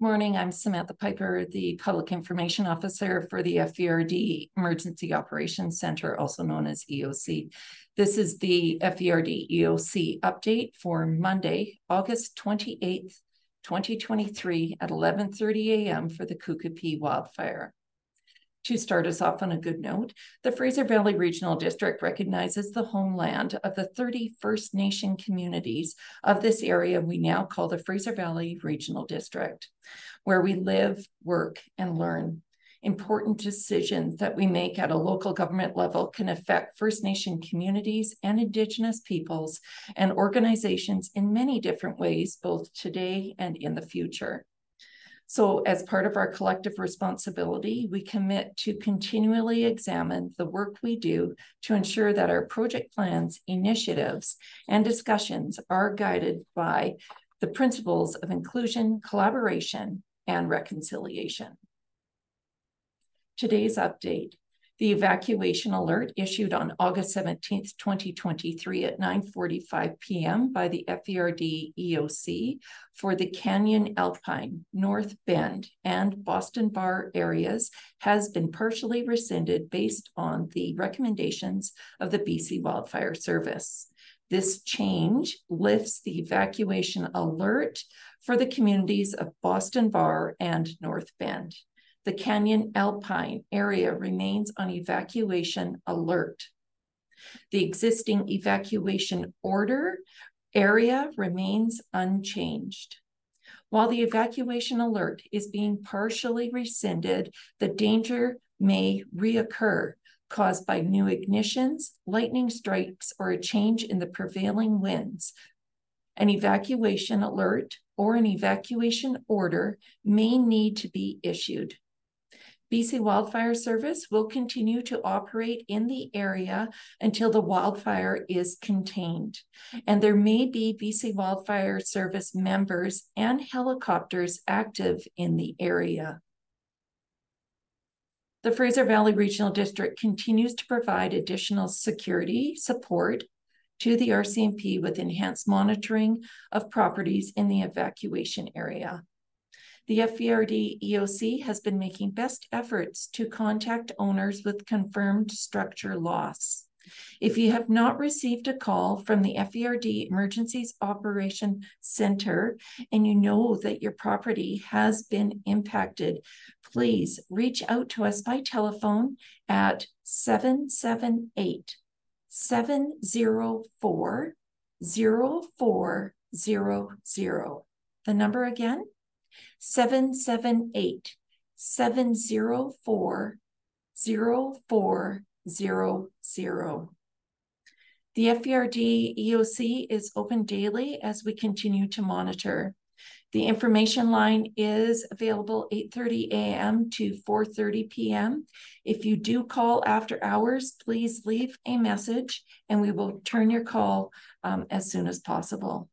Morning, I'm Samantha Piper, the Public Information Officer for the FVRD Emergency Operations Center, also known as EOC. This is the FVRD EOC update for Monday, August 28th, 2023 at 11.30 a.m. for the Kookipi wildfire. To start us off on a good note, the Fraser Valley Regional District recognizes the homeland of the 30 First Nation communities of this area we now call the Fraser Valley Regional District, where we live, work, and learn. Important decisions that we make at a local government level can affect First Nation communities and Indigenous peoples and organizations in many different ways, both today and in the future. So, as part of our collective responsibility, we commit to continually examine the work we do to ensure that our project plans, initiatives, and discussions are guided by the principles of inclusion, collaboration, and reconciliation. Today's update the evacuation alert issued on August 17, 2023 at 9.45 p.m. by the FVRD EOC for the Canyon Alpine, North Bend, and Boston Bar areas has been partially rescinded based on the recommendations of the BC Wildfire Service. This change lifts the evacuation alert for the communities of Boston Bar and North Bend the Canyon Alpine area remains on evacuation alert. The existing evacuation order area remains unchanged. While the evacuation alert is being partially rescinded, the danger may reoccur caused by new ignitions, lightning strikes, or a change in the prevailing winds. An evacuation alert or an evacuation order may need to be issued. BC Wildfire Service will continue to operate in the area until the wildfire is contained. And there may be BC Wildfire Service members and helicopters active in the area. The Fraser Valley Regional District continues to provide additional security support to the RCMP with enhanced monitoring of properties in the evacuation area. The FVRD EOC has been making best efforts to contact owners with confirmed structure loss. If you have not received a call from the FVRD Emergencies Operation Center and you know that your property has been impacted, please reach out to us by telephone at 778 704 0400. The number again, 778 704 0400. The FVRD EOC is open daily as we continue to monitor. The information line is available 8:30 a.m. to 4:30 p.m. If you do call after hours, please leave a message and we will turn your call um, as soon as possible.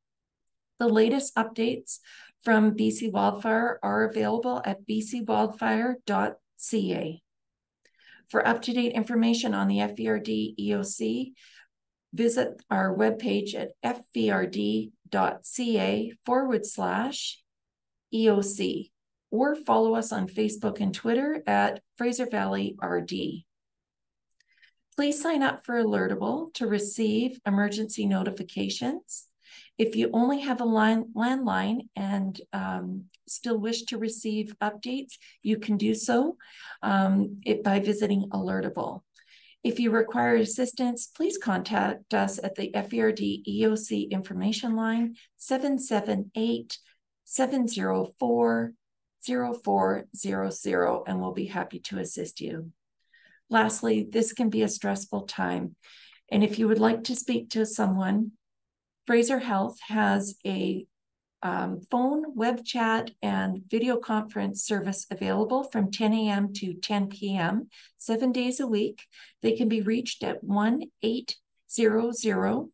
The latest updates from BC Wildfire are available at bcwildfire.ca. For up-to-date information on the FVRD EOC, visit our webpage at fvrd.ca forward slash EOC or follow us on Facebook and Twitter at Fraser Valley RD. Please sign up for Alertable to receive emergency notifications if you only have a line, landline and um, still wish to receive updates, you can do so um, it, by visiting Alertable. If you require assistance, please contact us at the FVRD EOC information line 778 704 0400 and we'll be happy to assist you. Lastly, this can be a stressful time. And if you would like to speak to someone, Fraser Health has a um, phone, web chat, and video conference service available from 10 a.m. to 10 p.m., seven days a week. They can be reached at 1 800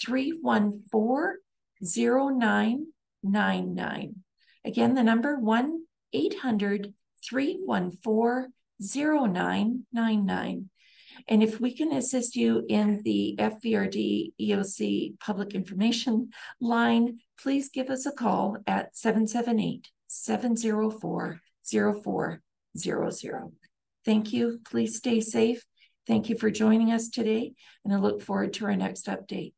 314 0999. Again, the number 1 800 314 0999. And if we can assist you in the FVRD EOC public information line, please give us a call at 778 704 0400. Thank you. Please stay safe. Thank you for joining us today, and I look forward to our next update.